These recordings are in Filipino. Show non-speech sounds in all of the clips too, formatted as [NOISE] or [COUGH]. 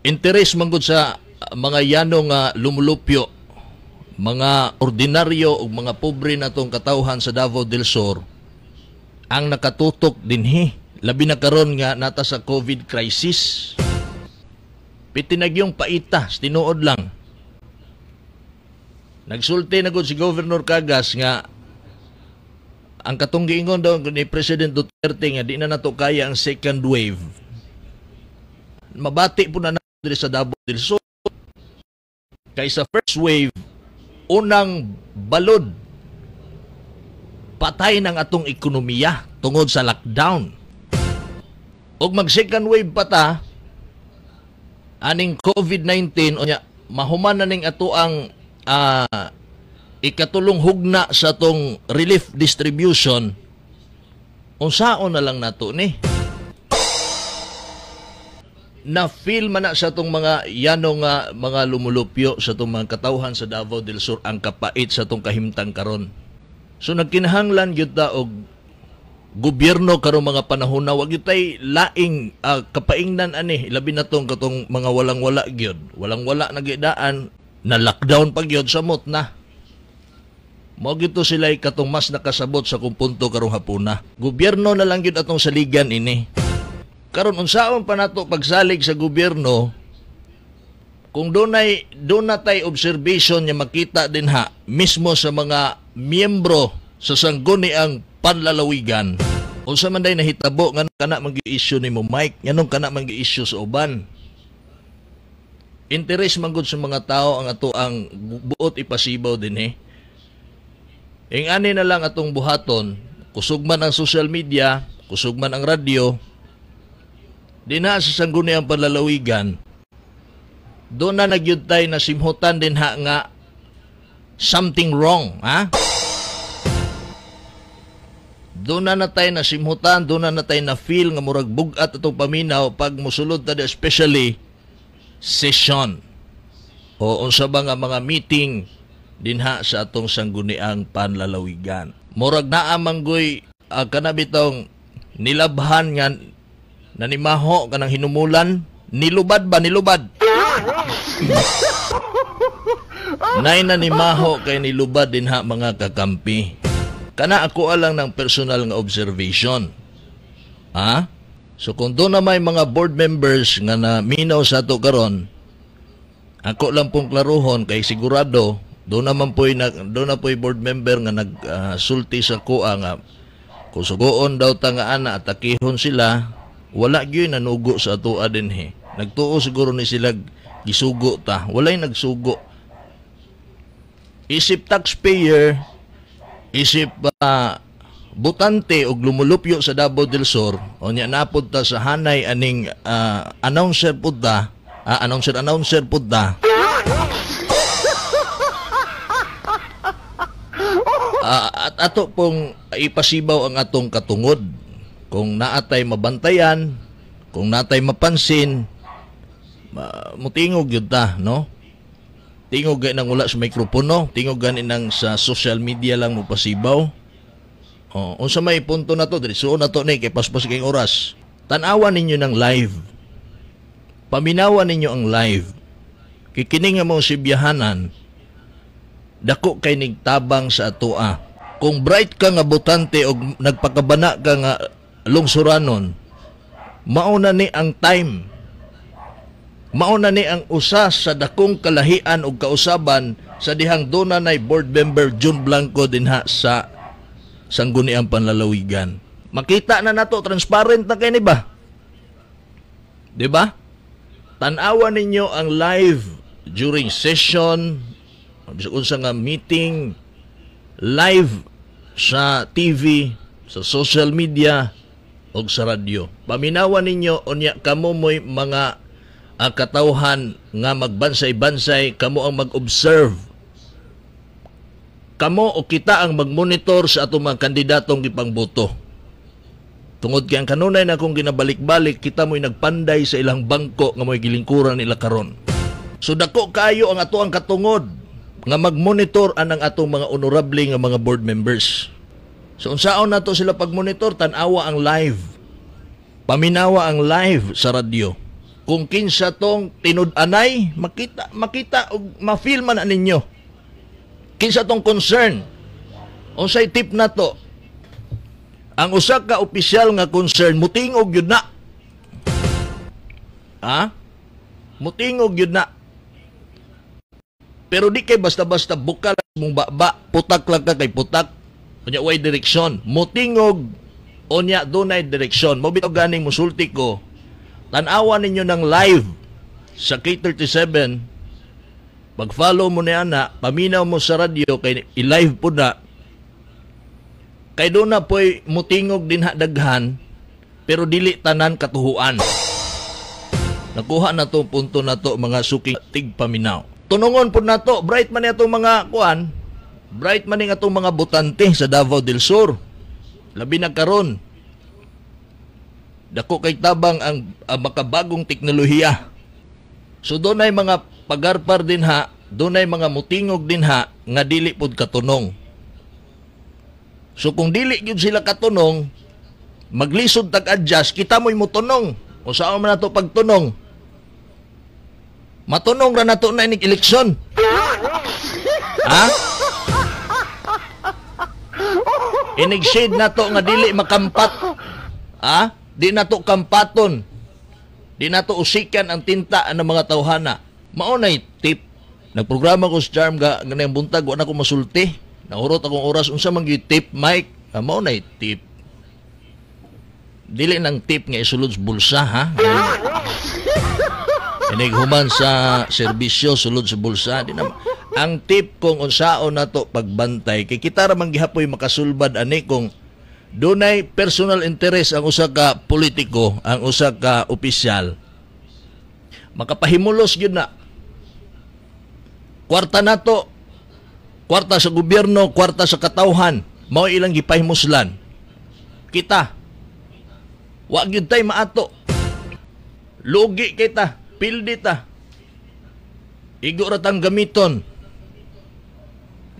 interes man gud sa uh, mga yano nga lumulupyo mga ordinaryo ug mga pobre natong katawhan sa Davao del Sur ang nakatutok dinhi labi na karon nga nata sa COVID crisis. Pitinag yung paita tinuod lang. Nagsulti na gud si Governor Cagas nga ang katong giingon daw ni President Duterte nga di na nato kaya ang second wave. Mabati po na diri sa Davao del Sur kay first wave unang balod patay ng atong ekonomiya tungod sa lockdown. Og mag second wave pa ta aning COVID-19 unya mahuman na ning ato ang uh, ikatulong hugna sa tong relief distribution unsaon na lang nato ni na feel man na sa tong mga yano nga mga lumulupyo sa tong mga katawhan sa Davao del Sur ang kapait sa tong kahimtang karon. So nagkinahanglan gyud ta og gobyerno karong mga panahon na wag tay laing uh, kapaingnan ani labi na tong katong mga walang-wala gyud. Walang-wala na gidaan na lockdown pag gyud samot na. Mo gito sila katong mas nakasabot sa kung punto karong hapuna. Gobyerno na lang gyud atong saligan ini karon unsaon pa nato pagsalig sa gobyerno kung dunay dunay observation niya makita din ha mismo sa mga miyembro sa sangguniang panlalawigan. Unsa man day nahitabo nga kana mag-issue ni mo Mike? Nganong kana mag-issue sa uban? Interes man gud sa mga tao ang ato ang buot ipasibaw din eh. Ing ani na lang atong buhaton kusog man ang social media kusog man ang radyo Di na sa sangguni ang palalawigan, doon na nagyud tay na simhutan din ha nga something wrong, ha? Doon na natay na simhutan, doon na natay na feel nga murag bugat atong paminaw pag musulod ta especially session o unsa ba nga mga meeting dinha sa atong sangguniang panlalawigan. Murag naa manggoy uh, kanabitong nilabhan nga nanimaho ka ng hinumulan, nilubad ba, nilubad? [LAUGHS] Nay nanimaho kay nilubad din ha mga kakampi. Kana ako alang ng personal nga observation. Ha? So kung doon na may mga board members nga na minaw sa to karon, ako lang pong klaruhon kay sigurado doon naman po na doon na po board member nga nagsulti uh, sa kuha nga kung sugoon daw ta nga ana atakihon sila wala gyud nanugo sa ato din he. Nagtuo siguro ni sila gisugo ta. Walay nagsugo. Isip taxpayer, isip uh, butante og lumulupyo sa Davao del Sur, o nya napod ta sa hanay aning uh, announcer pud ta, uh, announcer announcer pud ta. uh, at ato pong ipasibaw ang atong katungod kung naatay mabantayan, kung natay mapansin, uh, mutingog yun ta, no? Tingog gay nang wala sa mikropono, tingog gani nang sa social media lang mo pasibaw. Oh, unsa may punto na to, diri so na to ni kay paspas kay oras. Tanawa ninyo ng live. Paminawa ninyo ang live. Kikining nga mong sibyahanan, dako kay nigtabang sa atoa. Kung bright ka nga butante og nagpakabana ka nga lungsuranon. Mauna ni ang time. Mauna ni ang usa sa dakong kalahian ug kausaban sa dihang dona nay board member June Blanco dinha sa sangguniang panlalawigan. Makita na nato transparent na kay ni ba? Di ba? Tan-awa ninyo ang live during session unsa nga meeting live sa TV sa social media og sa radyo. Paminawan ninyo unya kamo mo'y mga uh, katawhan nga magbansay-bansay, kamo ang mag-observe. Kamo o kita ang mag-monitor sa atong mga kandidatong gipangboto. Tungod kay ang kanunay na kung ginabalik-balik, kita mo'y nagpanday sa ilang bangko nga mo'y gilingkuran nila karon. So dako kayo ang ato ang katungod nga mag-monitor anang atong mga honorable nga mga board members. So unsaon na to sila pag-monitor, tanawa ang live. Paminawa ang live sa radyo. kung kinsa tong tinud-anay makita makita og ma-feel man ninyo. Kinsa tong concern? Unsay tip na to? Ang usa ka opisyal nga concern mutingog yun na. Ha? Mutingog yun na. Pero di kay basta-basta bukal mong baba putak lang ka kay putak unya way direksyon. Mutingog unya dunay direksyon. Mo ganing musulti ko tanawa ninyo ng live sa K37 pag-follow mo na ana paminaw mo sa radyo kay i-live po na. Kay doon na po'y mutingog din ha daghan pero dili tanan katuhuan. Nakuha na to punto na to mga suking tigpaminaw tunungon po na to bright man itong mga kuan bright man nga itong mga butante sa Davao del Sur. Labi na karon. Dako kay tabang ang, ang makabagong teknolohiya. So doon ay mga pagarpar din ha. Doon ay mga mutingog din ha nga dili pod katunong. So kung dili gyud sila katunong maglisod tag adjust kita mo'y mutunong. O saan man nato pagtunong? Matunong ra nato na inig eleksyon. Ha inig shade nato nga dili makampat. Ha? Di nato kampaton. Di nato usikan ang tinta ng mga tawhana. Mao nay tip. Nagprograma ko sa charm ga ganang buntag wa na ko masulti. Nahurot akong oras unsa man tip mic ah, mao nay tip. Dili nang tip nga isulod sa bulsa ha? [LAUGHS] Inig human sa serbisyo sulod sa bulsa. Di na ang tip kung unsaon nato pagbantay kay kita ra man makasulbad ani kung dunay personal interest ang usa ka politiko ang usa ka opisyal. Makapahimulos gyud na. Kwarta nato kwarta sa gobyerno kwarta sa katawhan. Mao ilang gipahimuslan. Kita. Wa gyud tay maato. Lugi kita. Pildi ta. Igo ra tang gamiton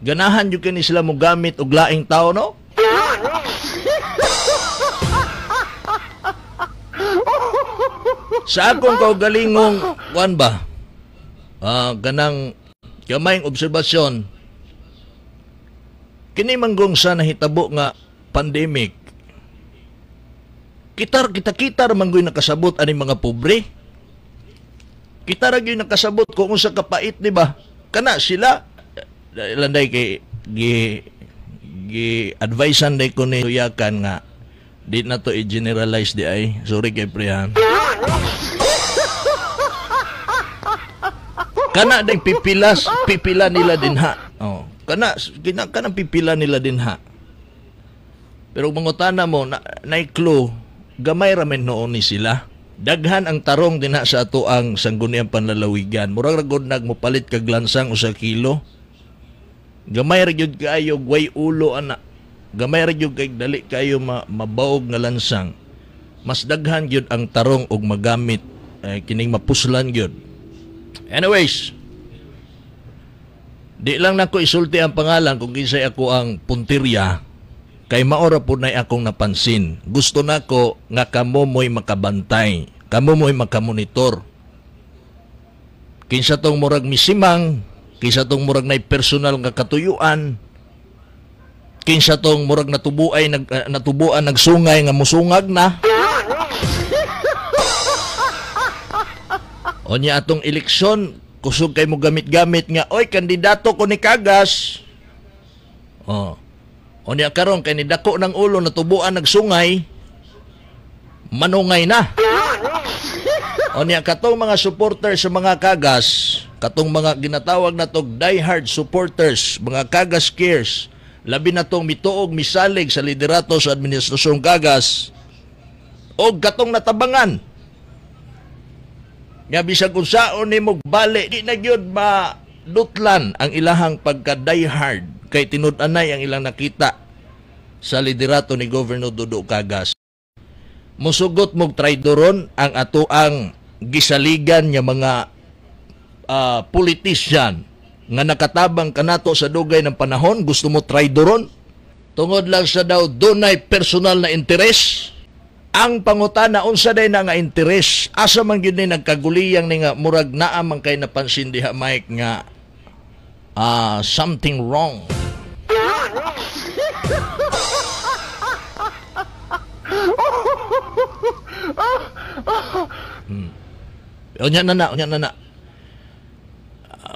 ganahan jud kini sila mo gamit og laing tao no? Sa akong kaugalingong kuan ba? Ah ganang kamayng obserbasyon. Kini manggong sa nahitabo nga pandemic. Kitar kita kita manggoy nakasabot ani mga pobre. Kita ra gyud nakasabot kung unsa kapait di ba? Kana sila landay kay gi gi advisean day ko ni yakan nga di na to i-generalize di ay. Sorry kay prehan kana day pipilas pipila nila din ha. Oh kana kina kana pipila nila din ha. Pero mangutana mo na, na clue gamay ra men noon ni sila. Daghan ang tarong dinha sa ato ang sangguniang panlalawigan. Murag ragod nag mopalit kag lansang usa kilo gamay ra gyud kayo way ulo ana. Gamay ra gyud kay dali kayo ma, mabaog nga lansang. Mas daghan gyud ang tarong og magamit. Eh, kining mapuslan gyud. Anyways di lang nako isulti ang pangalan kung kinsay ako ang puntirya. Kay maora po na akong napansin. Gusto nako nga kamo mo'y makabantay, kamo mo'y makamonitor. Kinsa tong murag misimang, kinsa tong murag nay personal nga katuyuan, kinsa tong murag natubuay nag uh, natubuan nagsungay nga musungag na. Onya atong eleksyon, kusog kay mo gamit-gamit nga, oy kandidato ko ni Kagas. Oh. O niya karon kay ni dako ng ulo na tubuan nagsungay, manungay na. O niya katong mga supporters sa mga kagas, katong mga ginatawag na tog diehard supporters, mga kagas cares, labi na tong mituog misalig sa liderato sa administrasyong kagas, o katong natabangan. Nga bisag unsaon ni mo bali, di na gyud ma dutlan ang ilahang pagka diehard kay tinud-anay ang ilang nakita sa liderato ni Governor Dudu Kagas. Musugot mog traidoron ang ato ang gisaligan nga mga uh, politician nga nakatabang kanato sa dugay ng panahon gusto mo traidoron tungod lang sa daw dunay personal na interes ang pangutana unsa day na nga interes asa man gyud ni nagkaguliyang ni nga murag naa man kay napansin diha Mike nga ah something wrong hmm. Unya na na, unya na na.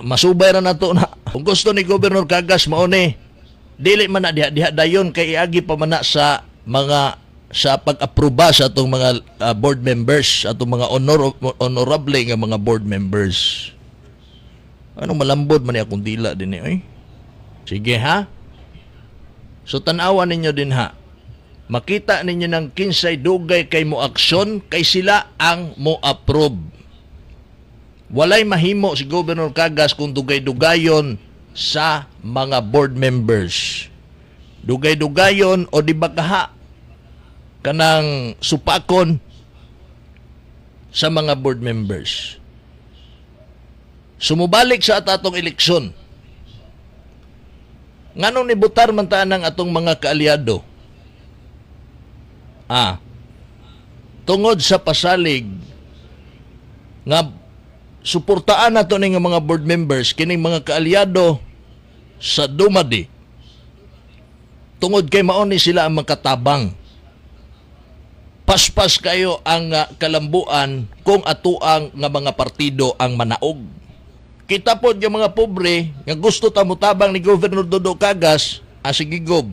Masubay ra na to na. Kung gusto ni Gobernador Kagas mao ni dili man na diha diha dayon kay iagi pa man sa mga sa pag-aproba sa atong mga uh, board members, atong mga honor, honorable nga mga board members. Anong malambot man akong dila din eh. Sige ha. So tanawan ninyo din ha. Makita ninyo ng kinsay dugay kay mo aksyon kay sila ang mo approve. Walay mahimo si Governor Kagas kung dugay-dugayon sa mga board members. Dugay-dugayon o di ba kaha kanang supakon sa mga board members. Sumubalik sa atatong eleksyon. Nganong nibutar man ta ng atong mga kaalyado? Ah, tungod sa pasalig nga suportaan nato ning mga board members kining mga kaalyado sa Dumadi tungod kay mao ni sila ang makatabang paspas kayo ang uh, kalambuan kung atuang nga mga partido ang manaog. Kita po yung mga pobre nga gusto ta mutabang ni Governor Dodo Cagas, asigigob.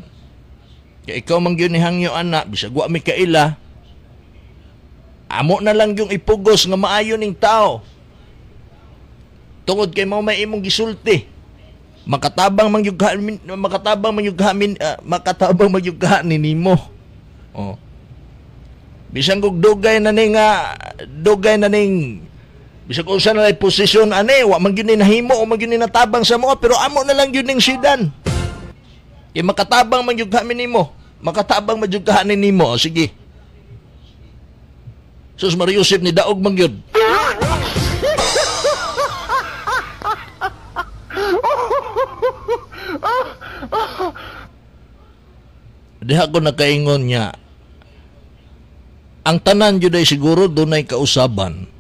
Kaya ikaw man yun ni hangyo anak, bisag wa mi kaila. Amo na lang yung ipugos nga maayo ning tao. Tungod kay mao may imong gisulti. Makatabang man yung makatabang man yung uh, makatabang man yung ni nimo. Oh Bisan kog dugay na ning uh, dugay na ning bisag unsa na posisyon ani wa man gyud ni nahimo o man gyud ni natabang sa mo pero amo na lang gyud ning sidan. Kay makatabang man gyud kami nimo. Makatabang man gyud kahanin nimo. Sige. Sus Mario Yosef ni daog man. Diha ko nakaingon niya, ang tanan jud ay siguro dunay kausaban.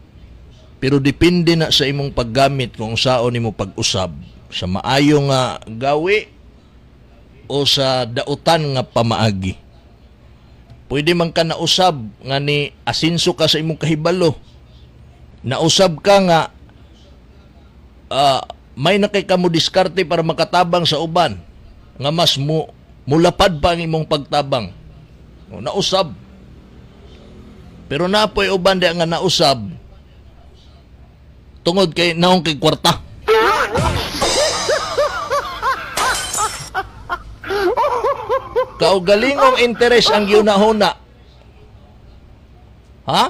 Pero depende na sa imong paggamit kung saon nimo pag-usab sa maayo nga gawi o sa dautan nga pamaagi. Pwede man ka nausab nga ni asinso ka sa imong kahibalo. Nausab ka nga uh, may nakay ka mo diskarte para makatabang sa uban nga mas mo mulapad pa ang imong pagtabang. Nausab pero napoy uban di nga nausab tungod kay naong kay kwarta. Kaugalingong interes ang yunahuna. Ha?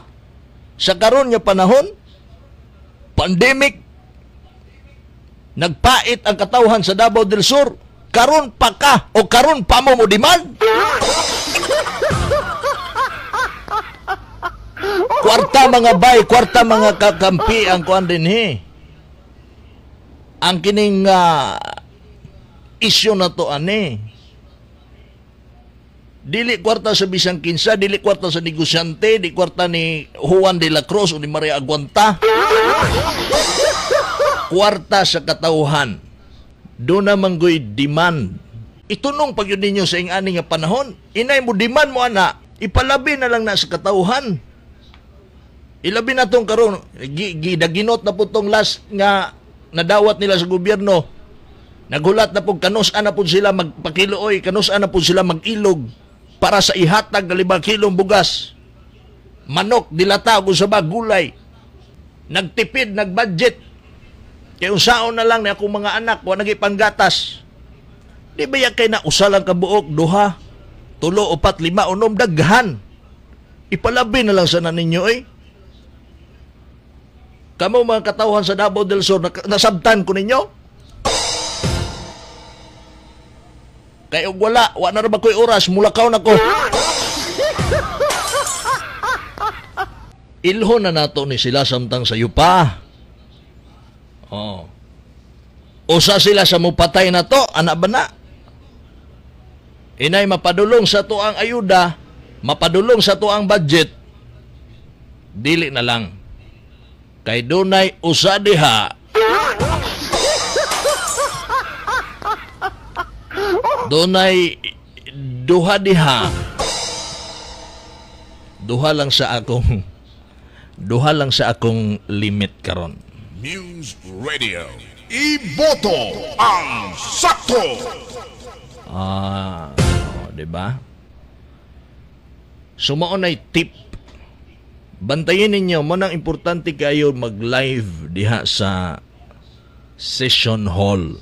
Sa karon nga panahon, pandemic, nagpait ang katawhan sa Davao del Sur, karon pa ka o karon pa mo mo demand? Kwarta mga bay, kwarta mga kakampi ang kuan din he. Ang kining uh, isyu na to ani. Dili kwarta sa bisang kinsa, dili kwarta sa negosyante, di kwarta ni Juan de la Cruz o ni Maria Aguanta. Kwarta sa katauhan. Doon naman go'y demand. Itunong pag yun ninyo sa ingani nga panahon, inay mo demand mo ana, ipalabi na lang na sa katauhan Ilabi na tong karon gidaginot na po tong last nga nadawat nila sa gobyerno. Nagulat na po kanus-an na po sila magpakilooy, kanus-an na po sila magilog para sa ihatag ng limang kilong bugas. Manok, dilata, gulay. Nagtipid, nagbudget. Kaya usaon na lang ni akong mga anak, wa nagipanggatas. Di ba yan kay na usalang kabuok, duha, tulo, upat, lima, unom, daghan. Ipalabi na lang sana ninyo eh. Kamo mga katawhan sa Davao del Sur, nasabtan ko ninyo? Kay og wala, wa na ra ko'y oras, mulakaw na ko. [LAUGHS] Ilho na nato ni sila samtang sa yupa. Oh. Usa sila sa mupatay na to, ana ba na? Inay mapadulong sa to ang ayuda, mapadulong sa tuang budget. Dili na lang. Kay dunay usa diha. Dunay duha diha. Duha lang sa akong duha lang sa akong limit karon News Radio. Iboto ang sakto. Ah, oh, 'di ba? Sumaon ay tip. Bantayin ninyo mo nang importante kayo mag-live diha sa session hall